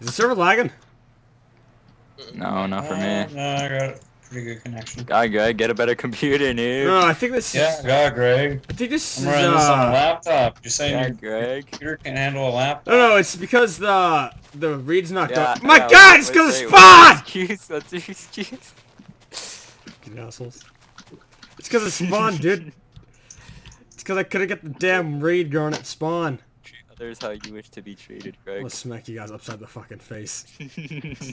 Is the server lagging? No, not for Uh, me. No, I got a pretty good connection. God, Greg, get a better computer, dude. No, I think this. Yeah, God, Greg. I think this I'm is. running this on a Uh, laptop. You're saying Yeah, your Greg. computer can handle a laptop? no, no, it's because the the read's not Yeah, done. My yeah, God, wait, it's gonna wait, wait, spawn! Excuse, what's your excuse? Fucking assholes. It's because it spawned, dude. It's because I couldn't get the damn raid going at spawn. Treat others how you wish to be treated, I'm Greg. gonna smack you guys upside the fucking face. Guess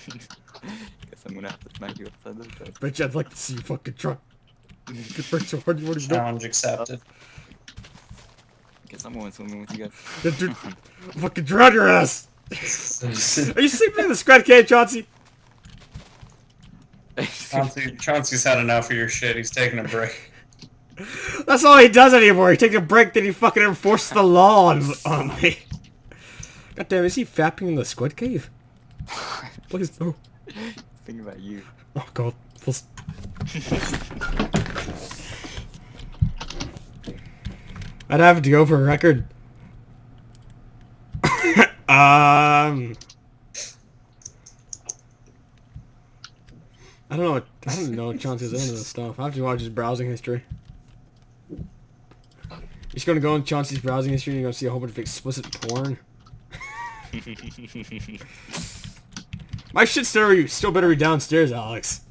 I'm gonna have to smack you upside the face. Bitch, I'd like to see you fucking try. Good break so hard you wanna go. Challenge accepted. Guess I'm going swimming with you guys. Yeah, dude, fucking drown your ass! Are you sleeping in the scratch cave, Chauncey? Chauncey's had enough of your shit. He's taking a break. That's all he does anymore. He takes a break, then he fucking enforces the law on, on me. God damn, is he fapping in the squid cave? Please, no. Think about you. Oh god. I'd have to go for a record. um... I don't know. What, I don't know what Chauncey's into this stuff. I have to watch his browsing history. You're just gonna go in Chauncey's browsing history and you're gonna see a whole bunch of explicit porn. My shit's still, still better be downstairs, Alex.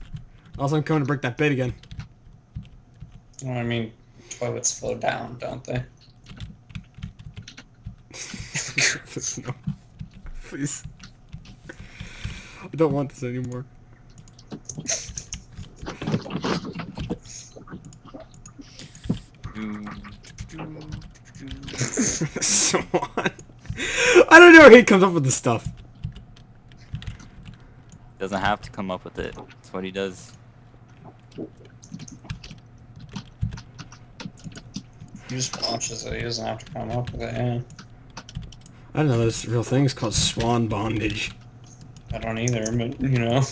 Also, I'm coming to break that bed again. Well, I mean, toilets flow down, don't they? Please, no. Please. I don't want this anymore. I don't know where he comes up with this stuff. Doesn't have to come up with it. That's what he does. He just watches it. He doesn't have to come up with it. Yeah. I don't know this real thing. It's called swan bondage. I don't either, but you know,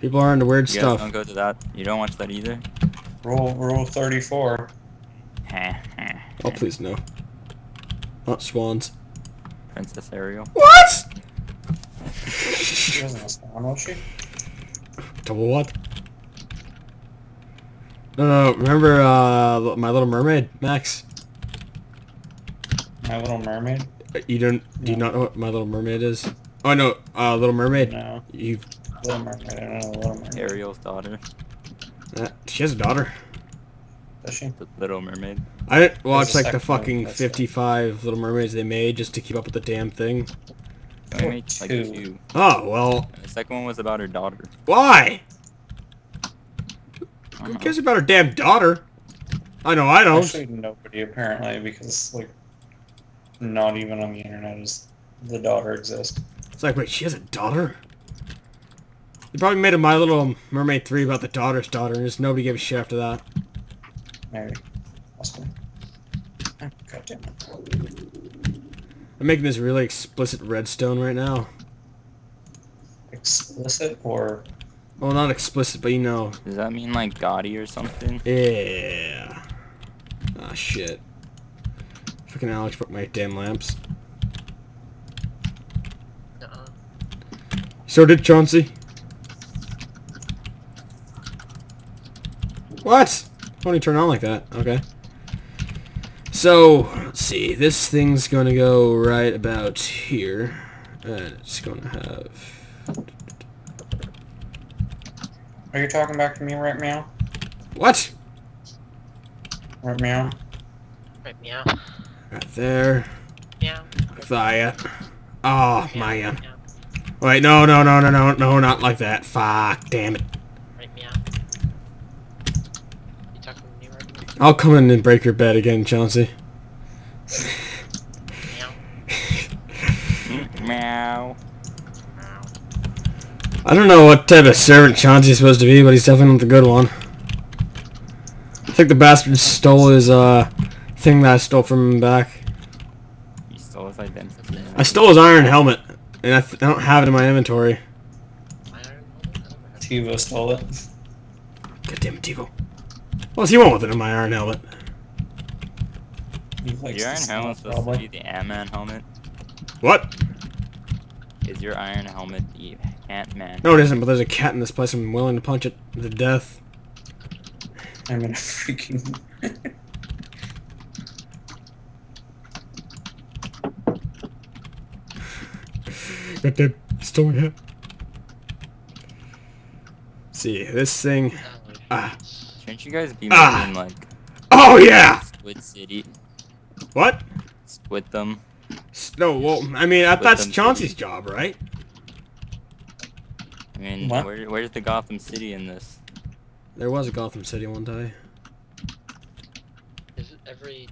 People are into weird You stuff. don't go to that. You don't watch that either. rule rule thirty four. Oh, please no. Not swans. Princess Ariel. What? She wasn't a swan, was she? Double what? No, no, remember uh, My Little Mermaid, Max? My Little Mermaid. You don't, do you not know what My Little Mermaid is? Oh, no, uh, Little Mermaid. No, You, Little Mermaid. I don't know Little Mermaid. Ariel's daughter. uh, she has a daughter. Does she? The Little Mermaid. I didn't watch like the second one, fucking that's 55 Little Mermaids they made just to keep up with the damn thing. They Oh, made like two. two. Oh, well, And the second one was about her daughter. why? I Who cares about her damn daughter? I know I don't. Actually, nobody apparently because like, not even on the internet does the daughter exist. It's like, wait, she has a daughter? They probably made a My Little Mermaid 3 about the daughter's daughter, and just nobody gave a shit after that. Maybe. Possibly. Ah, God damn it. I'm making this really explicit redstone right now. Explicit or Well, not explicit, but you know. Does that mean like gaudy or something? Yeah. Ah, shit. Fucking Alex broke my damn lamps. Uh-uh. So did Chauncey. What? Only turn on like that. Okay. So, let's see. This thing's gonna go right about here. And it's gonna have... are you talking back to me right now? What? Right meow? Right, meow. Right there. Yeah. That. Oh, meow, man. meow. Wait, no, no, no, no, no, no, not like that. Fuck, damn it. Right, meow. You talking to me right now? I'll come in and break your bed again, Chauncey. Meow. Meow. Meow. I don't know what type of servant Chauncey's supposed to be, but he's definitely not the good one. I think the bastard stole his, uh, thing that I stole from him back. You stole his identity. I stole his iron helmet, and I, th I don't have it in my inventory. My iron helmet? I never had TiVo stole it. God damn it, Tivo. What does he want with it in my iron helmet? He likes Your Iron helmet helmet's supposed to be the Ant-Man helmet. What? Is your iron helmet the Ant-Man? No, it isn't, but there's a cat in this place. I'm willing to punch it to death. I'm gonna freaking. Got that stone hat. See, this thing... Ah. Shouldn't you guys be Ah. making like Oh, yeah! Squid City? What? Squid them? No, well, I mean, that's them Chauncey's cities. job, right? I mean, What? where, where's the Gotham City in this? There was a Gotham City one day. Is every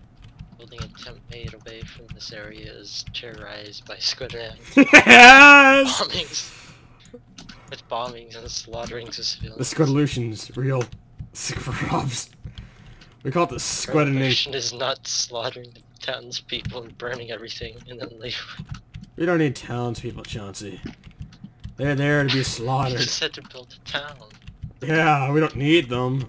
building a temp made away from this area is terrorized by Squid Man yes! bombings. With bombings and slaughterings of civilians. The Squidolution's real. Sick for Robs. We call it the Squid and is not slaughtering the townspeople and burning everything and then leave. We don't need townspeople, Chauncey. They're there to be You slaughtered. just had to build a town. Yeah, we don't need them.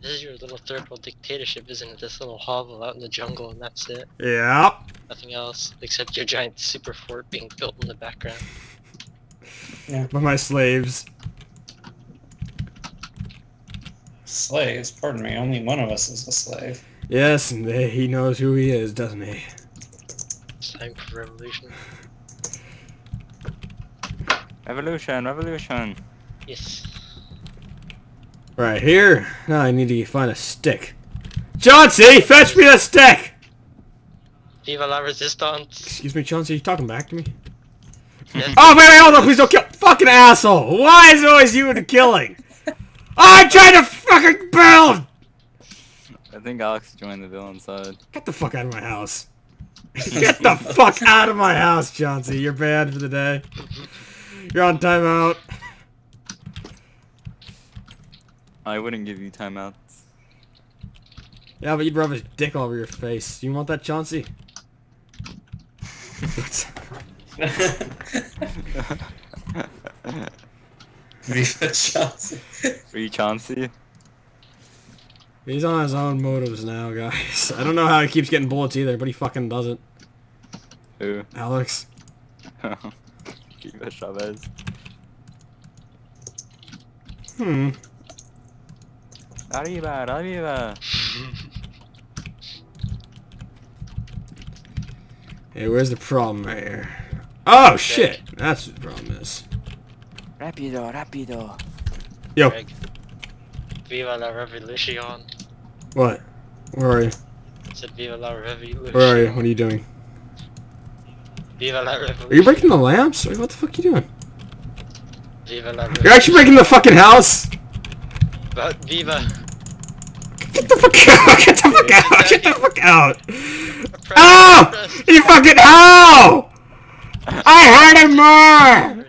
This is your little third world dictatorship, isn't it? This little hovel out in the jungle and that's it. Yep. Nothing else except your giant super fort being built in the background. Yeah. By my slaves. Slaves, pardon me, only one of us is a slave. Yes, and they, he knows who he is, doesn't he? Time for revolution. Revolution, revolution. Yes. Right here. Now I need to find a stick. Chauncey, fetch me a stick! Viva la resistance! Excuse me, Chauncey, you talking back to me? Yes. Oh, wait, wait, hold on, please don't kill. Fucking asshole! Why is it always you in the killing? Oh, I'm trying to fucking build! I think Alex joined the villain side. Get the fuck out of my house. Get the fuck out of my house, Chauncey. You're banned for the day. You're on timeout. I wouldn't give you timeouts. Yeah, but you'd rub his dick all over your face. Do you want that, Chauncey? Viva Chauncey. Free Chauncey. He's on his own motives now, guys. I don't know how he keeps getting bullets either, but he fucking doesn't. Who? Alex. Viva Chavez. Hmm. Arriba, arriba. Hey, where's the problem right here? Oh, shit! That's what the problem is. Rapido, rapido. Yo, Greg. Viva la revolution. What? Where are you? I said Viva la revolution. Where are you? What are you doing? Viva la revolution. Are you breaking the lamps? What the fuck are you doing? Viva la You're actually breaking the fucking house! But Viva. Get the fuck out! Get the fuck out! Get the fuck out! Press, Oh! You fucking how? I heard him more!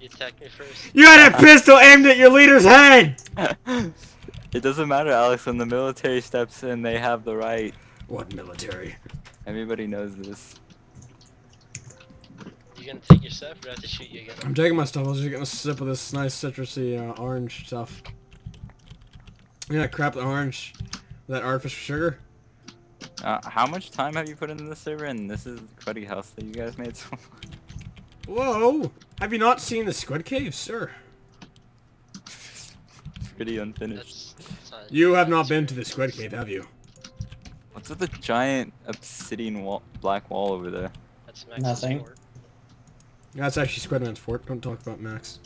You attacked me first. You had a pistol aimed at your leader's head! it doesn't matter, Alex. When the military steps in, they have the right. What military? Everybody knows this. You gonna take your stuff or I have to shoot you again? I'm taking my stuff. I was just getting a sip of this nice citrusy uh, orange stuff. Yeah, crap the orange. That artificial sugar. Uh, how much time have you put into this server? And this is the cruddy house that you guys made so far. Whoa! Have you not seen the Squid Cave, sir? Pretty unfinished. That's, that's You have not been to the Squid Cave, have you? What's with the giant obsidian wall, black wall over there? that's Max's Nothing. fort. That's actually Squidman's fort. Don't talk about Max.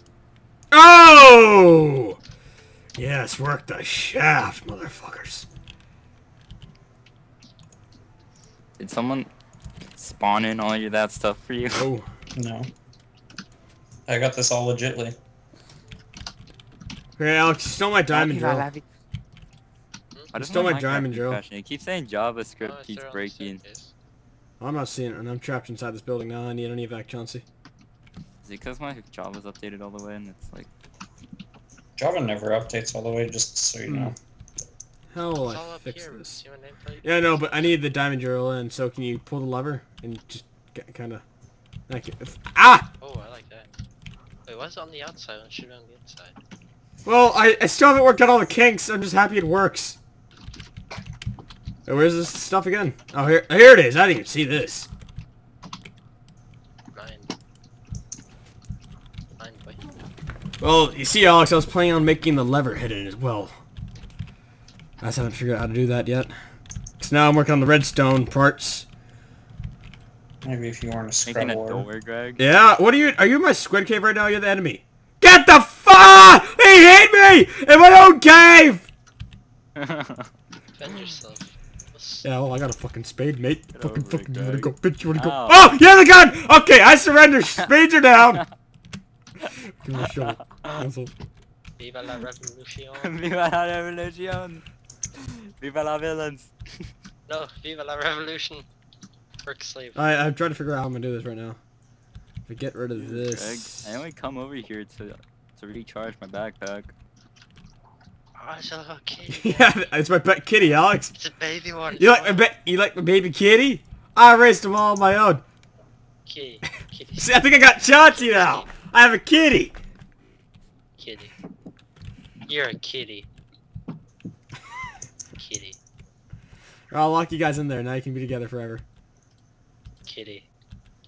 Oh! Yes, work the shaft, motherfuckers. Did someone spawn in all of that stuff for you? Oh. No. I got this all legitly. Okay, Alex, you stole my diamond drill. I just stole my diamond drill. crashing? It keeps saying Oh, JavaScript it's keeps there on the breaking. I'm not seeing it, and I'm trapped inside this building now. I need an evac, Chauncey. Is it because my Java's updated all the way and it's like Java never updates all the way, just so you Hmm. know. How will It's I fix here. this? See my nameplate? Yeah, no, but I need the diamond drill in, so can you pull the lever and just kind of... Like, if- ah! Oh, I like that. Wait, what's on the outside? It should be on the inside. Well, I, I still haven't worked out all the kinks. I'm just happy it works. Oh, where's this stuff again? Oh, here, oh, here it is. I didn't even see this. Well, you see, Alex, I was planning on making the lever hidden as well. I just haven't figured out how to do that yet. So now I'm working on the redstone parts. Maybe if you want to a scrub Making a door, Greg. Yeah, what are you- are you in my squid cave right now? You're the enemy. GET THE me in my own cave. Defend yourself. Yeah, well, I got a fucking spade, mate. Get fucking, over it, fucking, you wanna go, bitch? You wanna go? Oh, oh yeah, the gun. Okay, I surrender. Spades are down. Give me a shovel. asshole. Viva la revolution. Viva la revolution! Viva la villains! no, viva la revolution. Work slave. I, I'm trying to figure out how I'm gonna do this right now. If I get rid of Greg, this. I only come over here to to recharge my backpack. Oh, it's a little kitty. yeah, it's my pet kitty, Alex. It's a baby one. You like my ba- you like my baby kitty? I raised them all on my own. kitty? Kitty. See, I think I got Chauncey now. I have a kitty. Kitty. You're a kitty. Kitty. I'll lock you guys in there. Now you can be together forever. Kitty.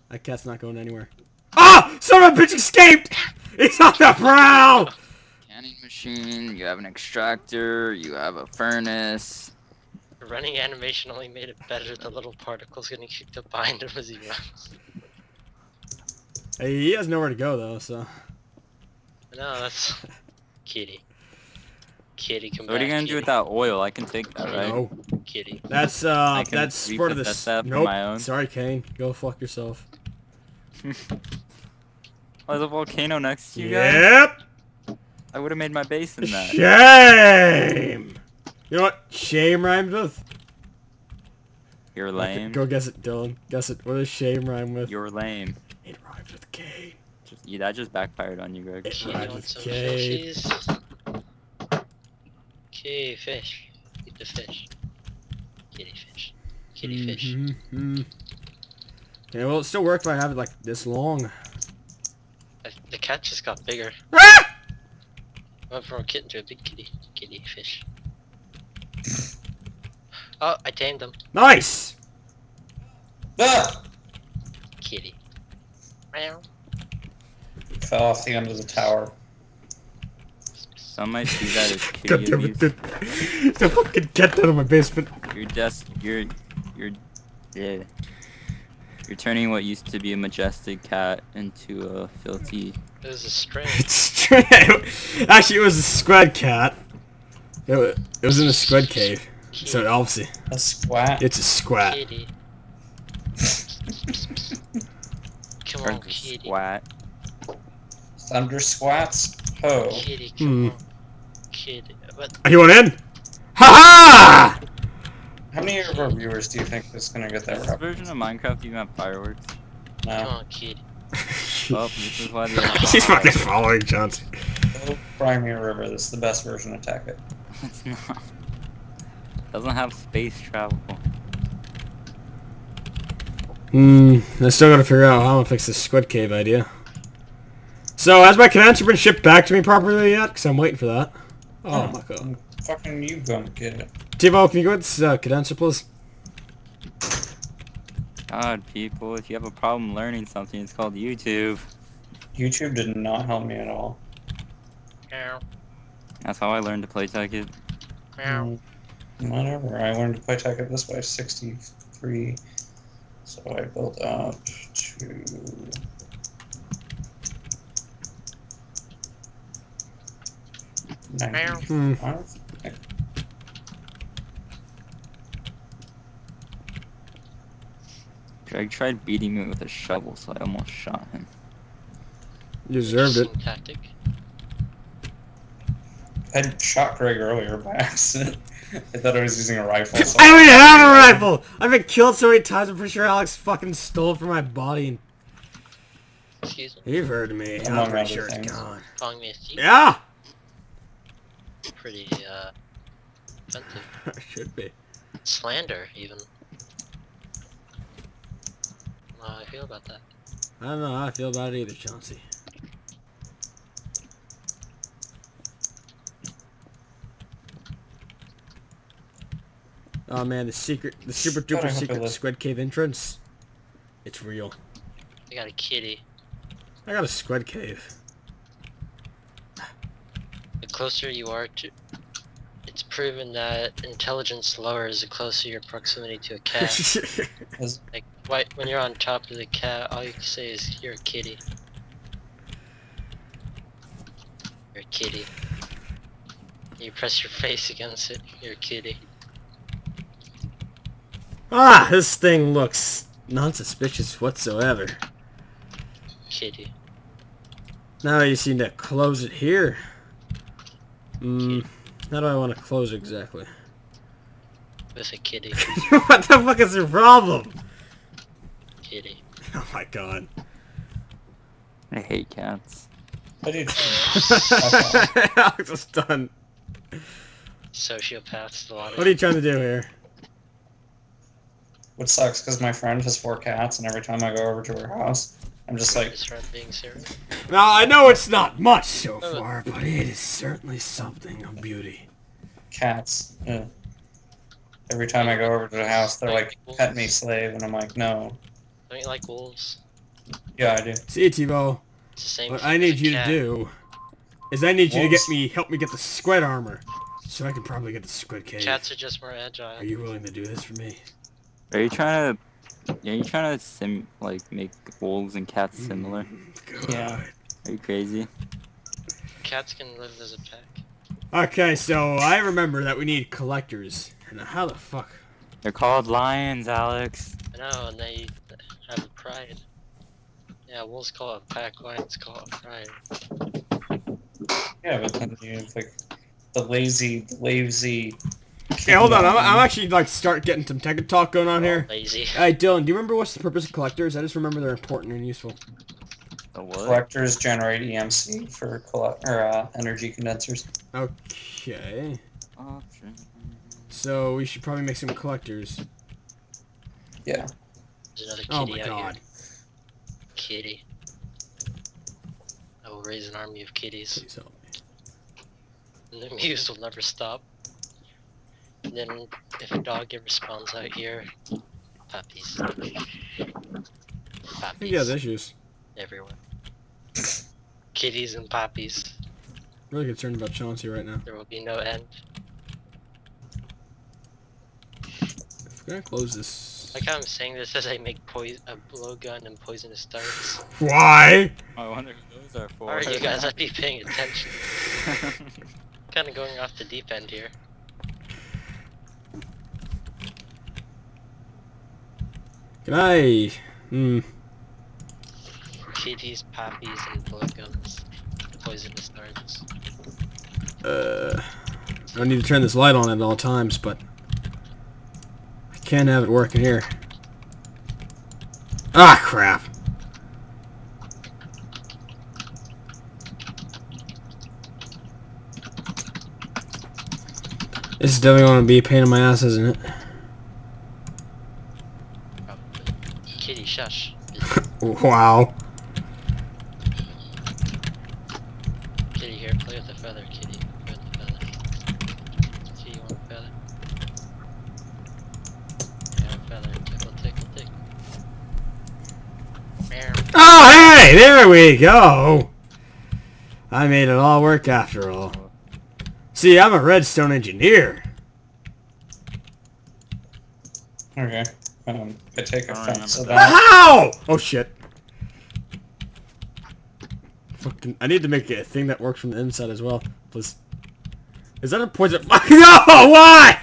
That cat's not going anywhere. Ah! Son of a bitch escaped! He's on the prowl! Canning machine, you have an extractor, you have a furnace. The running animation only made it better. The little particles getting kicked up behind him as he runs. Hey, he has nowhere to go though, so. No, that's kitty. Kitty, come back. What are you gonna do with that oil? I can take that, right? No. Kitty. That's uh, I can that's part of repossess this. that Nope. my own. Sorry, Kane. Go fuck yourself. There's a volcano next to you guys. Yep. I would have made my base in that. Shame. You know what? Shame rhymes with. You're lame. Go guess it, Dylan. Guess it. What does shame rhyme with? You're lame. It rhymes with K. Just, yeah, that just backfired on you, Greg. It rhymes with some Kane. fishies. Fish. Eat the fish. Kitty fish. Kitty fish. Mhm. Yeah, well, it still works if I have it like this long. The cat just got bigger. Went from a kitten to a big kitty. Kitty fish. Oh, I tamed them. Nice. Ah! Kitty. Meow. Fell off the end of the tower. Some might see that as God kitty damn abuse. it! There's a fucking cat out of my basement. You're just you're you're yeah. You're turning what used to be a majestic cat into a filthy. It was a string. It's true. Actually, it was a squid cat. It was, it was in a squid cave. So obviously, A squat. it's a squat. Kitty. Come Or on, just kitty. squat. Thunder squats. Ho. Kitty, come Hmm. on. Kitty. What? Are you on in? Ha ha! How many of our viewers do you think is gonna get that This reference? version of Minecraft even have fireworks. Come on, kitty. Oh, ha! this is why the She's fucking following Chauncey. Go Crimea River. This is the best version of Attack It. It's not. Doesn't have space travel. Hmm, I still gotta figure out how I'm gonna fix this squid cave idea. So, has my condenser been shipped back to me properly yet? Because I'm waiting for that. Oh my god. Fucking you gonna get it. Tivo, can you go with this uh, condenser, please? God, people, if you have a problem learning something, it's called YouTube. YouTube did not help me at all. Meow. That's how I learned to play Tekkit. Meow. Mm, Whatever. I learned to play Tekkit this way. 63. So I built up to. Meow. Hmm. 95. Greg tried beating me with a shovel, so I almost shot him. You deserved it. Tactic. I shot Greg earlier by accident. I thought I was using a rifle. So I don't even have a rifle! I've been killed so many times, I'm pretty sure Alex fucking stole it from my body. And... Excuse me. You've heard me. I'm pretty other sure it's gone. Calling me a thief. Yeah! Pretty, uh, offensive. Should be. Slander, even. How I feel about that. I don't know how I feel about it either, Chauncey. Oh man, the secret, the super duper secret squid cave entrance. It's real. I got a kitty. I got a squid cave. The closer you are to... It's proven that intelligence lowers the closer your proximity to a cat. Like, why, when you're on top of the cat, all you can say is, you're a kitty. You're a kitty. You press your face against it, you're a kitty. ah, this thing looks non-suspicious whatsoever. Kitty. Now you seem to close it here. Hmm. How do I want to close exactly? With a kitty. what the fuck is your problem? Kitty. Oh my god. I hate cats. I do. Alex is done. Sociopaths, a lot of What are you trying to do here? Which sucks because my friend has four cats, and every time I go over to her house, I'm just like, is being serious. Now, I know it's not much so Oh. far, but it is certainly something of beauty. cats. Yeah. Every time I go over to the house, they're like, pet me, slave, and I'm like, no. Don't you like wolves? Yeah, I do. See, Tivo, It's the same what I need a you to do is I need you to get me, help me get the squid armor, so I can probably get the squid cave. Cats are just more agile. Are you willing to do this for me? Are you trying to? Are you trying to sim like make wolves and cats mm, similar? Good. Yeah. Are you crazy? Cats can live as a pack. Okay, so I remember that we need collectors. And how the fuck? They're called lions, Alex. I know, and they have a pride. Yeah, wolves call it a pack, lions call it pride. Yeah, but then you have like the lazy, the lazy. Okay, hold on. I'm, I'm actually like start getting some tech talk going on here. Lazy. Hey, Dylan, do you remember what's the purpose of collectors? I just remember they're important and useful. The what? Collectors generate EMC for collect or uh, energy condensers. Okay. Option. So we should probably make some collectors. Yeah. There's another Oh kitty my out god. here. Kitty. I will raise an army of kitties. Please help me. And the muse will never stop. And then, if a dog ever spawns out here, puppies. I Puppies. think he has issues. everywhere. Kitties and puppies. Really concerned about Chauncey right now. There will be no end. I'm gonna close this. Like how I'm saying this as I make poison a blowgun and poisonous darts. Why? I wonder who those are for. Or you guys might be paying attention. Kind of going off the deep end here. Can I? Hmm. Kitties, poppies, and blowguns. Poisonous darts. Uh. I need to turn this light on at all times, but I can't have it working here. Ah, crap. This is definitely going to be a pain in my ass, isn't it? Kitty, shush. Wow. Kitty here, play with the feather, kitty. Play with the feather. See, you want a feather? Yeah, a feather. Tickle, tickle, tickle. Meow. Oh, hey! There we go! I made it all work after all. See, I'm a redstone engineer. Okay. Um, I take offense to remember that. Ow! Oh shit. Fucking, I need to make a thing that works from the inside as well, please. Is that a poison? no! Why?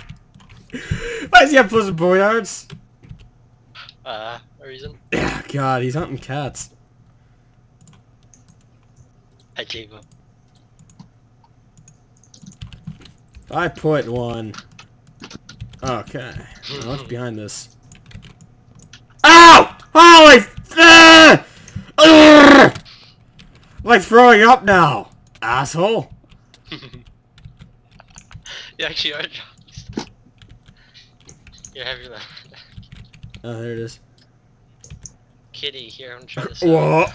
Why does he have poison boyards? Uh, a reason? Yeah, God, he's hunting cats. I gave up. I put one. Okay. What's behind this? Ow! Holy! Ugh! I'm like throwing up now, asshole. You actually are drunk. You have your Oh, there it is. kitty here. I'm trying to. Whoa!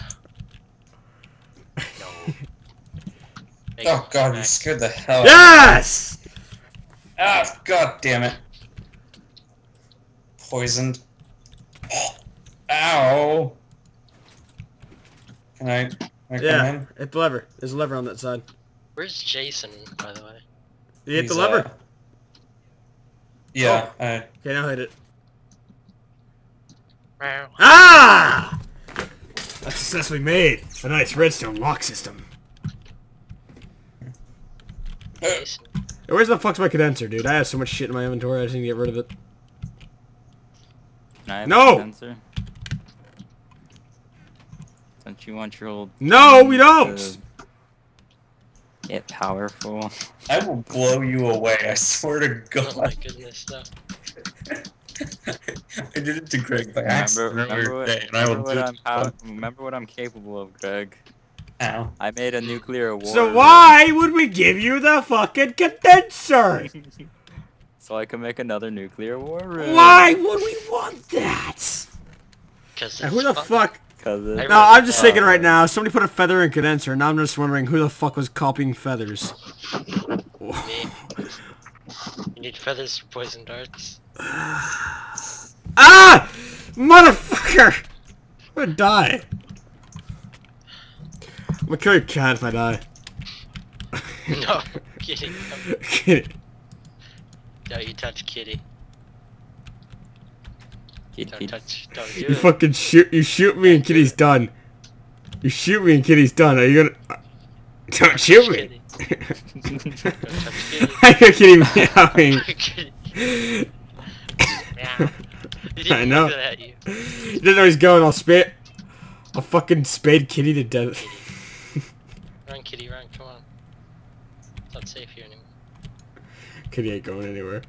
No. Make Oh god, you scared the hell out Yes! of me. Ah, god damn it. Poisoned. Ow. Can I, can I come Yeah, in? hit the lever. There's a lever on that side. Where's Jason, by the way? You hit the lever. uh, yeah, I, Okay, now hit it. Meow. Ah! That's successfully made. A nice redstone lock system. Jason. Where's the fuck's my condenser, dude? I have so much shit in my inventory, I just need to get rid of it. Can I have No! a condenser? Don't you want your old No, we don't! Get powerful. I will blow you away. I swear to oh god. Oh my God. goodness, no. I did it to Greg by Remember, accident remember, what, and I remember, will what do I'm it pow- remember what I'm capable of, Greg. Now. I made a nuclear war. So why would we give you the fucking condenser? So I can make another nuclear war room. Why would we want that? Cause who the fun. fuck? Cause No, I'm just thinking right now, somebody put a feather in condenser, and now I'm just wondering who the fuck was copying feathers. Me. You need feathers for poison darts. Ah! Motherfucker! I'm gonna die. I'm gonna kill your cat if I die. no, kitty. No, don't you touch kitty. Kid, Don't touch. Don't do you it. fucking shoot. You shoot me and Kitty's done. You shoot me and Kitty's done. Are you gonna? uh, Don't shoot me. Don't touch kitty. I hear Kitty meowing. Kitty. Meow. He didn't I know. look at you. You didn't know he's going. I'll spit. I'll fucking spade Kitty to death. Run, kitty, run. Come on. It's not safe here anymore. Kitty ain't going anywhere.